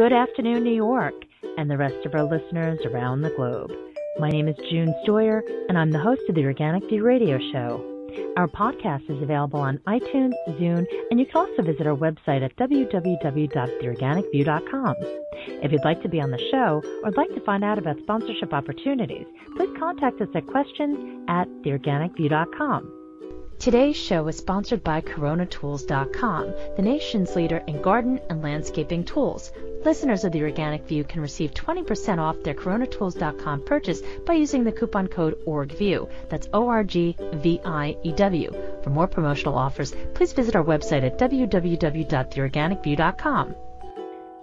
Good afternoon, New York, and the rest of our listeners around the globe. My name is June Stoyer, and I'm the host of the Organic View Radio Show. Our podcast is available on iTunes, Zune, and you can also visit our website at www.theorganicview.com. If you'd like to be on the show or like to find out about sponsorship opportunities, please contact us at questions at theorganicview.com. Today's show is sponsored by CoronaTools.com, the nation's leader in garden and landscaping tools. Listeners of the Organic View can receive 20% off their CoronaTools.com purchase by using the coupon code ORGVIEW. That's O-R-G-V-I-E-W. For more promotional offers, please visit our website at www.theorganicview.com.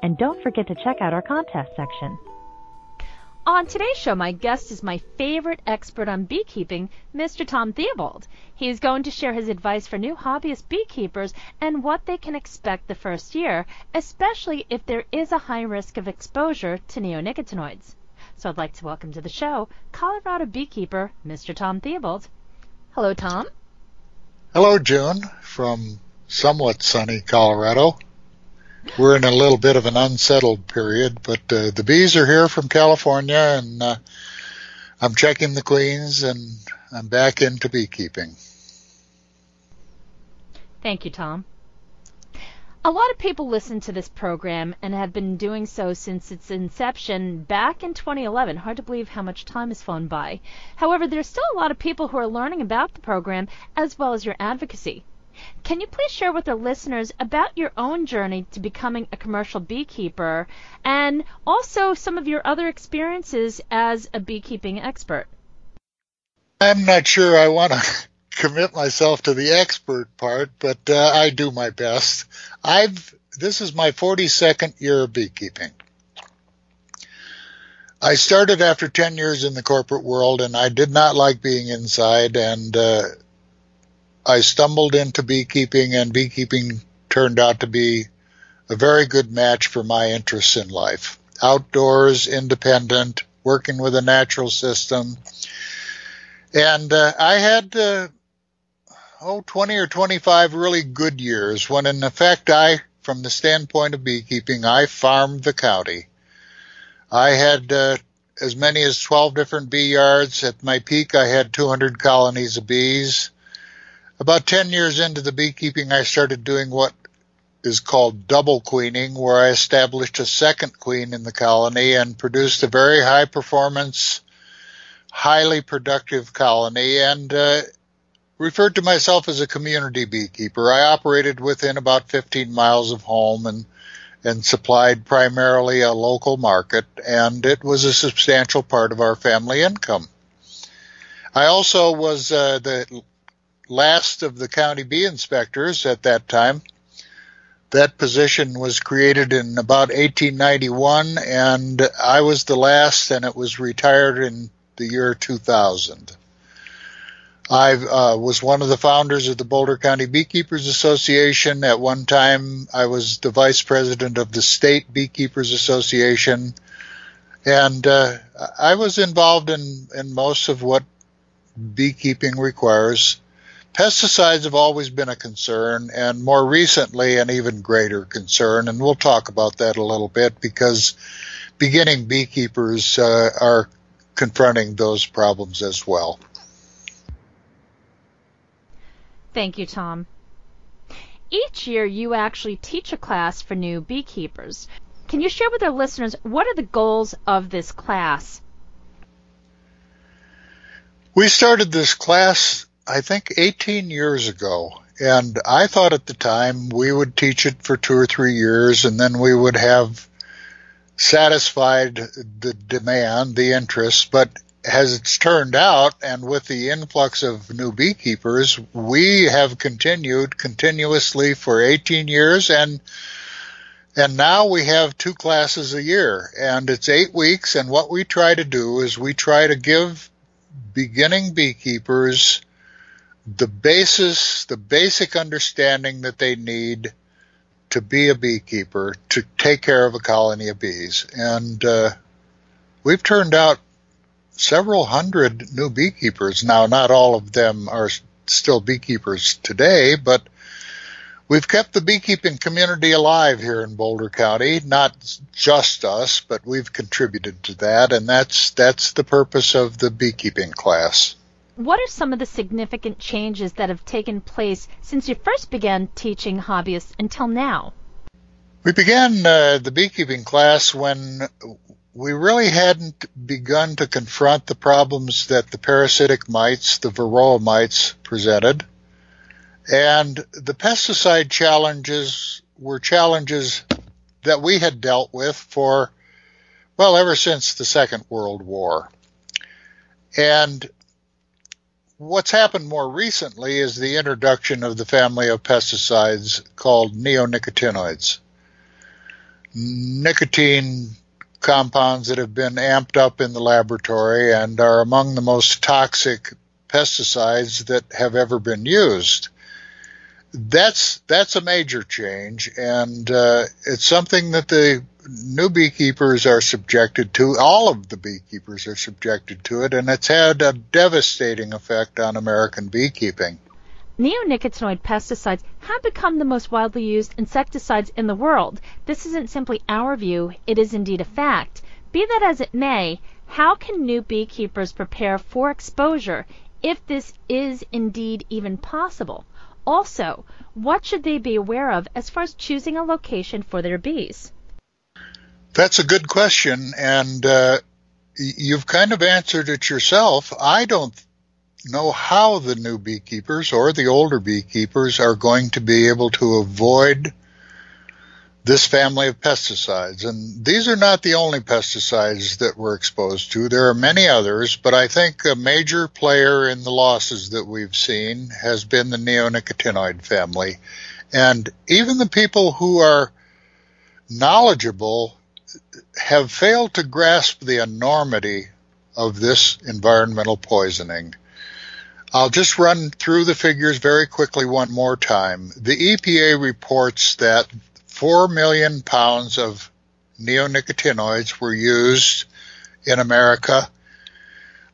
And don't forget to check out our contest section. On today's show, my guest is my favorite expert on beekeeping, Mr. Tom Theobald. He is going to share his advice for new hobbyist beekeepers and what they can expect the first year, especially if there is a high risk of exposure to neonicotinoids. So I'd like to welcome to the show Colorado beekeeper, Mr. Tom Theobald. Hello, Tom. Hello, June, from somewhat sunny Colorado we're in a little bit of an unsettled period, but uh, the bees are here from California, and uh, I'm checking the queens, and I'm back into beekeeping. Thank you, Tom. A lot of people listen to this program and have been doing so since its inception back in 2011. Hard to believe how much time has flown by. However, there's still a lot of people who are learning about the program as well as your advocacy. Can you please share with our listeners about your own journey to becoming a commercial beekeeper and also some of your other experiences as a beekeeping expert? I'm not sure I want to commit myself to the expert part, but uh, I do my best. I've this is my 42nd year of beekeeping. I started after 10 years in the corporate world and I did not like being inside and uh, I stumbled into beekeeping, and beekeeping turned out to be a very good match for my interests in life. Outdoors, independent, working with a natural system. And uh, I had, uh, oh, 20 or 25 really good years when, in effect, I, from the standpoint of beekeeping, I farmed the county. I had uh, as many as 12 different bee yards. At my peak, I had 200 colonies of bees. About 10 years into the beekeeping, I started doing what is called double queening, where I established a second queen in the colony and produced a very high performance, highly productive colony and uh, referred to myself as a community beekeeper. I operated within about 15 miles of home and and supplied primarily a local market, and it was a substantial part of our family income. I also was uh, the last of the county bee inspectors at that time. That position was created in about 1891, and I was the last, and it was retired in the year 2000. I uh, was one of the founders of the Boulder County Beekeepers Association. At one time, I was the vice president of the State Beekeepers Association, and uh, I was involved in, in most of what beekeeping requires. Pesticides have always been a concern, and more recently, an even greater concern. And we'll talk about that a little bit because beginning beekeepers uh, are confronting those problems as well. Thank you, Tom. Each year, you actually teach a class for new beekeepers. Can you share with our listeners what are the goals of this class? We started this class I think 18 years ago. And I thought at the time we would teach it for two or three years and then we would have satisfied the demand, the interest. But as it's turned out, and with the influx of new beekeepers, we have continued continuously for 18 years and and now we have two classes a year and it's eight weeks and what we try to do is we try to give beginning beekeepers the basis, the basic understanding that they need to be a beekeeper, to take care of a colony of bees. And uh, we've turned out several hundred new beekeepers. Now, not all of them are still beekeepers today, but We've kept the beekeeping community alive here in Boulder County, not just us, but we've contributed to that, and that's that's the purpose of the beekeeping class. What are some of the significant changes that have taken place since you first began teaching hobbyists until now? We began uh, the beekeeping class when we really hadn't begun to confront the problems that the parasitic mites, the varroa mites, presented. And the pesticide challenges were challenges that we had dealt with for, well, ever since the Second World War. And what's happened more recently is the introduction of the family of pesticides called neonicotinoids. Nicotine compounds that have been amped up in the laboratory and are among the most toxic pesticides that have ever been used. That's that's a major change, and uh, it's something that the new beekeepers are subjected to. All of the beekeepers are subjected to it, and it's had a devastating effect on American beekeeping. Neonicotinoid pesticides have become the most widely used insecticides in the world. This isn't simply our view, it is indeed a fact. Be that as it may, how can new beekeepers prepare for exposure if this is indeed even possible? Also, what should they be aware of as far as choosing a location for their bees? That's a good question, and uh, you've kind of answered it yourself. I don't know how the new beekeepers or the older beekeepers are going to be able to avoid this family of pesticides. And these are not the only pesticides that we're exposed to. There are many others, but I think a major player in the losses that we've seen has been the neonicotinoid family. And even the people who are knowledgeable have failed to grasp the enormity of this environmental poisoning. I'll just run through the figures very quickly one more time. The EPA reports that 4 million pounds of neonicotinoids were used in America.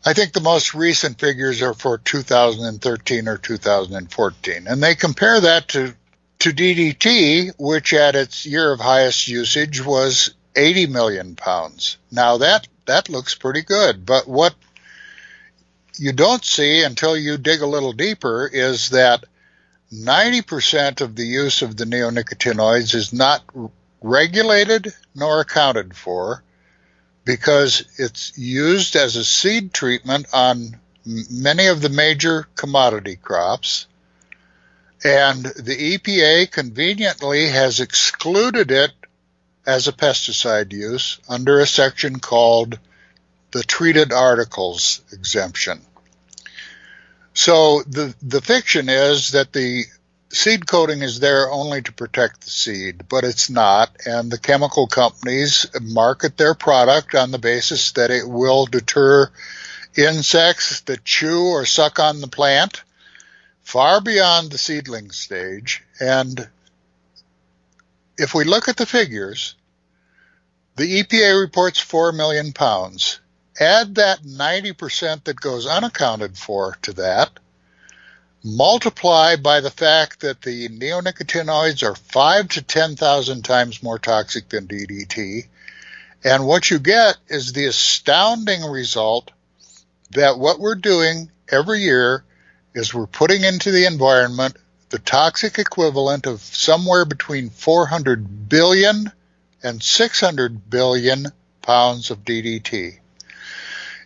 I think the most recent figures are for 2013 or 2014, and they compare that to to DDT, which at its year of highest usage was 80 million pounds. Now that that looks pretty good, but what you don't see until you dig a little deeper is that 90% of the use of the neonicotinoids is not regulated nor accounted for because it's used as a seed treatment on many of the major commodity crops. And the EPA conveniently has excluded it as a pesticide use under a section called the treated articles exemption. So the the fiction is that the seed coating is there only to protect the seed, but it's not. And the chemical companies market their product on the basis that it will deter insects that chew or suck on the plant far beyond the seedling stage. And if we look at the figures, the EPA reports 4 million pounds. Add that 90% that goes unaccounted for to that. Multiply by the fact that the neonicotinoids are 5 to 10,000 times more toxic than DDT. And what you get is the astounding result that what we're doing every year is we're putting into the environment the toxic equivalent of somewhere between 400 billion and 600 billion pounds of DDT.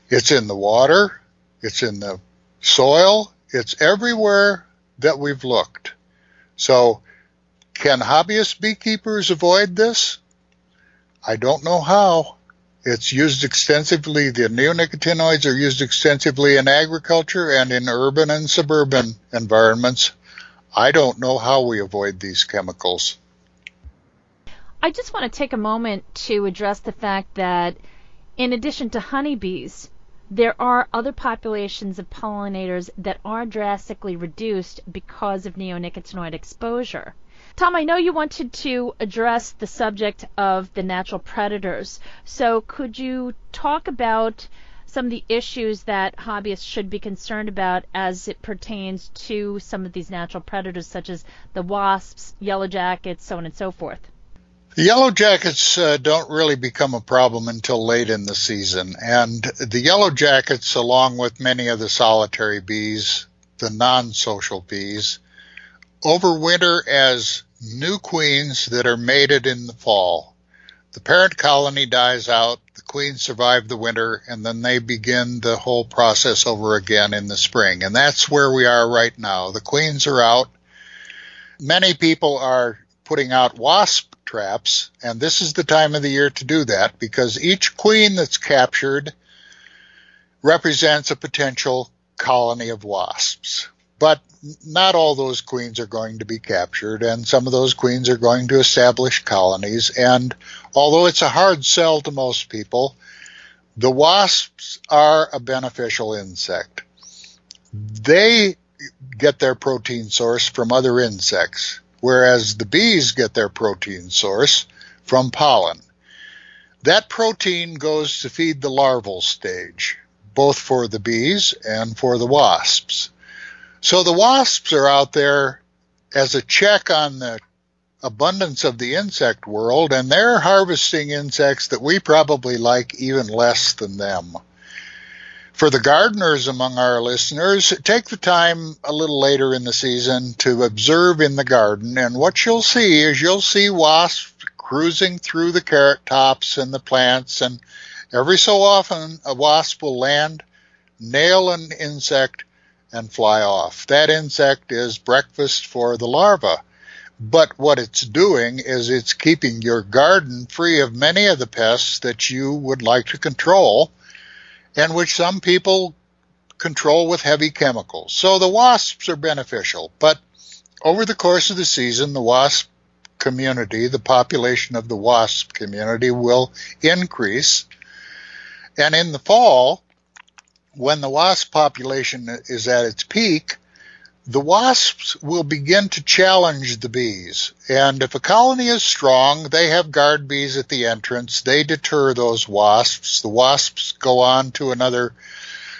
It's in the water. It's in the soil. It's everywhere that we've looked. So can hobbyist beekeepers avoid this? I don't know how. It's used extensively. The neonicotinoids are used extensively in agriculture and in urban and suburban environments. I don't know how we avoid these chemicals. I just want to take a moment to address the fact that in addition to honeybees, there are other populations of pollinators that are drastically reduced because of neonicotinoid exposure. Tom, I know you wanted to address the subject of the natural predators. So could you talk about some of the issues that hobbyists should be concerned about as it pertains to some of these natural predators, such as the wasps, yellow jackets, so on and so forth. The yellow jackets uh, don't really become a problem until late in the season, and the yellow jackets, along with many of the solitary bees, the non-social bees, overwinter as new queens that are mated in the fall. The parent colony dies out, the queens survive the winter, and then they begin the whole process over again in the spring. And that's where we are right now. The queens are out. Many people are putting out wasp traps, and this is the time of the year to do that because each queen that's captured represents a potential colony of wasps. But not all those queens are going to be captured, and some of those queens are going to establish colonies. And although it's a hard sell to most people, the wasps are a beneficial insect. They get their protein source from other insects whereas the bees get their protein source from pollen. That protein goes to feed the larval stage, both for the bees and for the wasps. So the wasps are out there as a check on the abundance of the insect world, and they're harvesting insects that we probably like even less than them. For the gardeners among our listeners, take the time a little later in the season to observe in the garden, and what you'll see is you'll see wasps cruising through the carrot tops and the plants, and every so often a wasp will land, nail an insect, and fly off. That insect is breakfast for the larva. But what it's doing is it's keeping your garden free of many of the pests that you would like to control and which some people control with heavy chemicals. So the wasps are beneficial, but over the course of the season, the wasp community, the population of the wasp community will increase. And in the fall, when the wasp population is at its peak, the wasps will begin to challenge the bees. And if a colony is strong, they have guard bees at the entrance. They deter those wasps. The wasps go on to another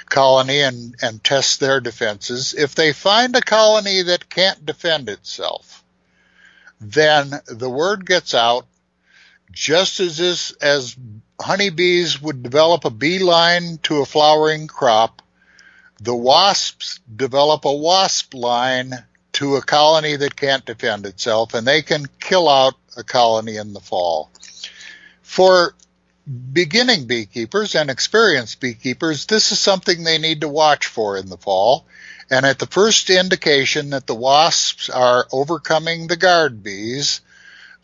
colony and, and test their defenses. If they find a colony that can't defend itself, then the word gets out just as this, as honeybees would develop a beeline to a flowering crop, the wasps develop a wasp line to a colony that can't defend itself, and they can kill out a colony in the fall. For beginning beekeepers and experienced beekeepers, this is something they need to watch for in the fall. And at the first indication that the wasps are overcoming the guard bees,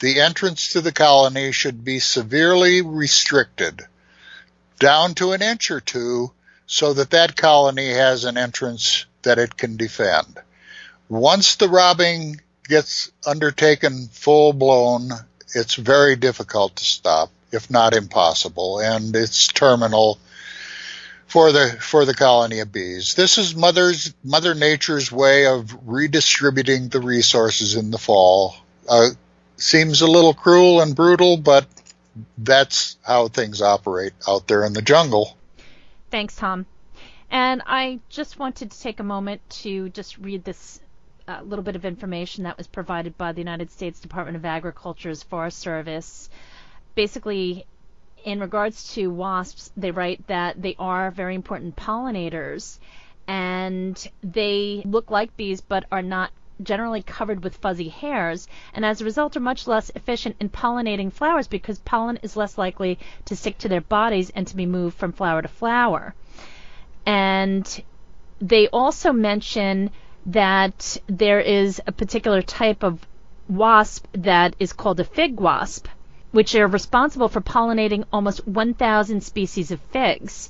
the entrance to the colony should be severely restricted down to an inch or two so that that colony has an entrance that it can defend. Once the robbing gets undertaken full blown, it's very difficult to stop, if not impossible, and it's terminal for the for the colony of bees. This is mother's mother nature's way of redistributing the resources in the fall. Uh, seems a little cruel and brutal, but that's how things operate out there in the jungle. Thanks, Tom. And I just wanted to take a moment to just read this uh, little bit of information that was provided by the United States Department of Agriculture's Forest Service. Basically, in regards to wasps, they write that they are very important pollinators and they look like bees but are not generally covered with fuzzy hairs and as a result are much less efficient in pollinating flowers because pollen is less likely to stick to their bodies and to be moved from flower to flower. And they also mention that there is a particular type of wasp that is called a fig wasp, which are responsible for pollinating almost 1,000 species of figs.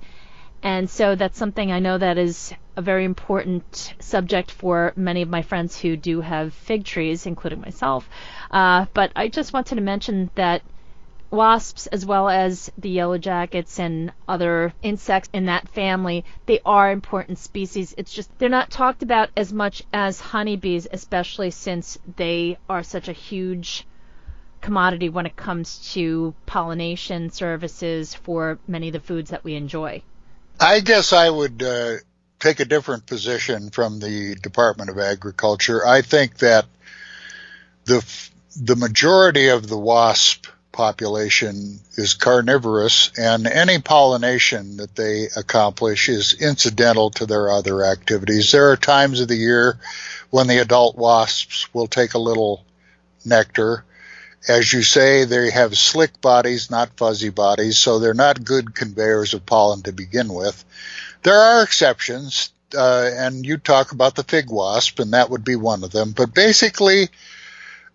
And so that's something I know that is a very important subject for many of my friends who do have fig trees, including myself. Uh, but I just wanted to mention that wasps as well as the yellow jackets and other insects in that family, they are important species. It's just they're not talked about as much as honeybees, especially since they are such a huge commodity when it comes to pollination services for many of the foods that we enjoy. I guess I would uh, take a different position from the Department of Agriculture. I think that the the majority of the wasp population is carnivorous and any pollination that they accomplish is incidental to their other activities. There are times of the year when the adult wasps will take a little nectar. As you say, they have slick bodies, not fuzzy bodies, so they're not good conveyors of pollen to begin with. There are exceptions, uh, and you talk about the fig wasp, and that would be one of them. But basically,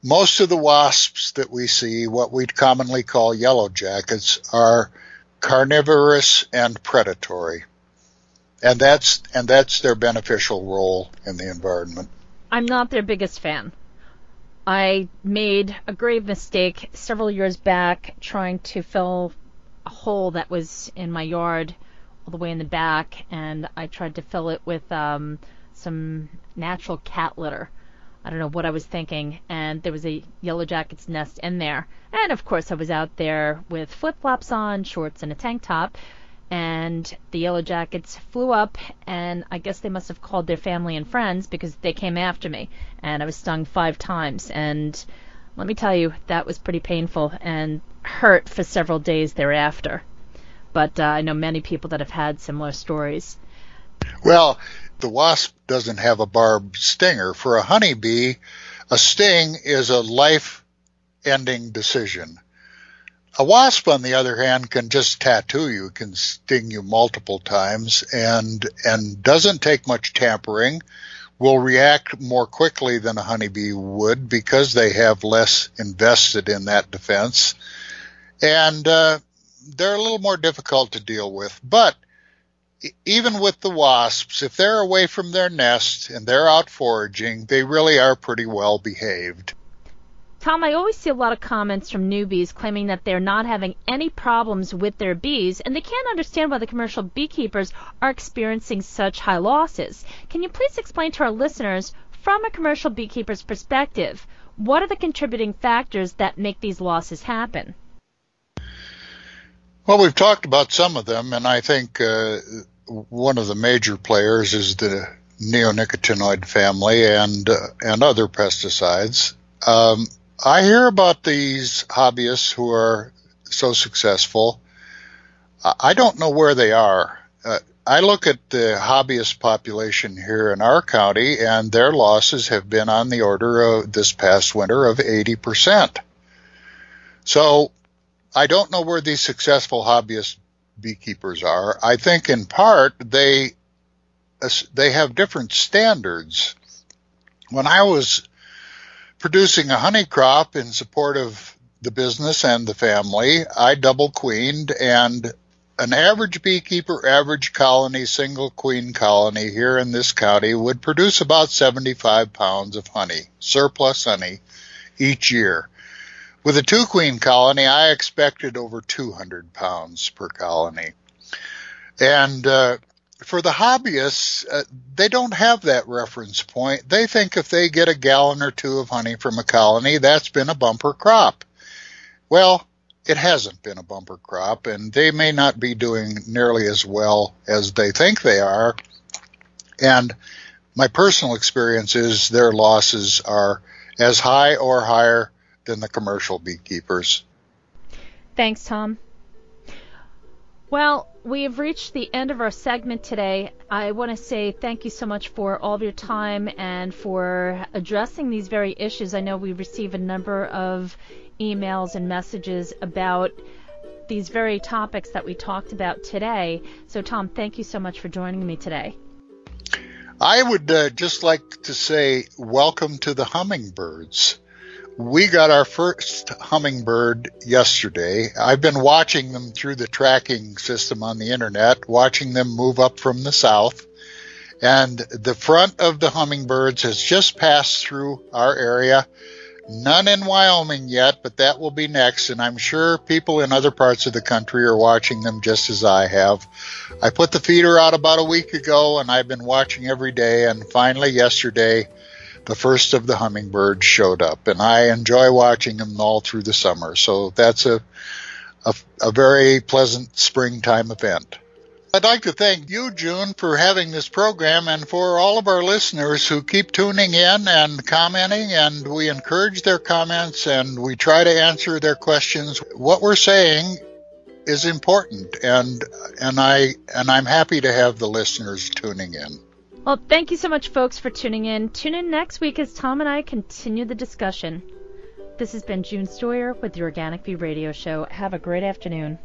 most of the wasps that we see, what we commonly call yellow jackets, are carnivorous and predatory. And that's and that's their beneficial role in the environment. I'm not their biggest fan. I made a grave mistake several years back trying to fill a hole that was in my yard all the way in the back, and I tried to fill it with um, some natural cat litter. I don't know what I was thinking, and there was a yellow jacket's nest in there. And of course, I was out there with flip flops on, shorts, and a tank top. And the yellow jackets flew up, and I guess they must have called their family and friends because they came after me. And I was stung five times. And let me tell you, that was pretty painful and hurt for several days thereafter. But uh, I know many people that have had similar stories. Well, the wasp doesn't have a barbed stinger. For a honeybee, a sting is a life ending decision. A wasp, on the other hand, can just tattoo you, can sting you multiple times and, and doesn't take much tampering, will react more quickly than a honeybee would because they have less invested in that defense. And, uh, they're a little more difficult to deal with, but even with the wasps, if they're away from their nest and they're out foraging, they really are pretty well behaved. Tom, I always see a lot of comments from newbies claiming that they're not having any problems with their bees and they can't understand why the commercial beekeepers are experiencing such high losses. Can you please explain to our listeners, from a commercial beekeeper's perspective, what are the contributing factors that make these losses happen? Well, we've talked about some of them, and I think uh, one of the major players is the neonicotinoid family and uh, and other pesticides. Um, I hear about these hobbyists who are so successful. I don't know where they are. Uh, I look at the hobbyist population here in our county, and their losses have been on the order of this past winter of 80%. So I don't know where these successful hobbyist beekeepers are. I think in part they they have different standards. When I was producing a honey crop in support of the business and the family, I double queened and an average beekeeper, average colony, single queen colony here in this county would produce about 75 pounds of honey, surplus honey each year. With a two queen colony, I expected over 200 pounds per colony. And uh, for the hobbyists, uh, they don't have that reference point. They think if they get a gallon or two of honey from a colony, that's been a bumper crop. Well, it hasn't been a bumper crop, and they may not be doing nearly as well as they think they are. And my personal experience is their losses are as high or higher than the commercial beekeepers. Thanks, Tom. Well, we have reached the end of our segment today. I want to say thank you so much for all of your time and for addressing these very issues. I know we receive a number of emails and messages about these very topics that we talked about today. So, Tom, thank you so much for joining me today. I would uh, just like to say welcome to the hummingbirds we got our first hummingbird yesterday. I've been watching them through the tracking system on the internet, watching them move up from the south. And the front of the hummingbirds has just passed through our area. None in Wyoming yet, but that will be next. And I'm sure people in other parts of the country are watching them just as I have. I put the feeder out about a week ago and I've been watching every day. And finally, yesterday, the first of the hummingbirds showed up, and I enjoy watching them all through the summer. So that's a a, a very pleasant springtime event. I'd like to thank you, June, for having this program and for all of our listeners who keep tuning in and commenting. And we encourage their comments and we try to answer their questions. What we're saying is important, and and I and I'm happy to have the listeners tuning in. Well, thank you so much, folks, for tuning in. Tune in next week as Tom and I continue the discussion. This has been June Stoyer with the Organic View Radio Show. Have a great afternoon.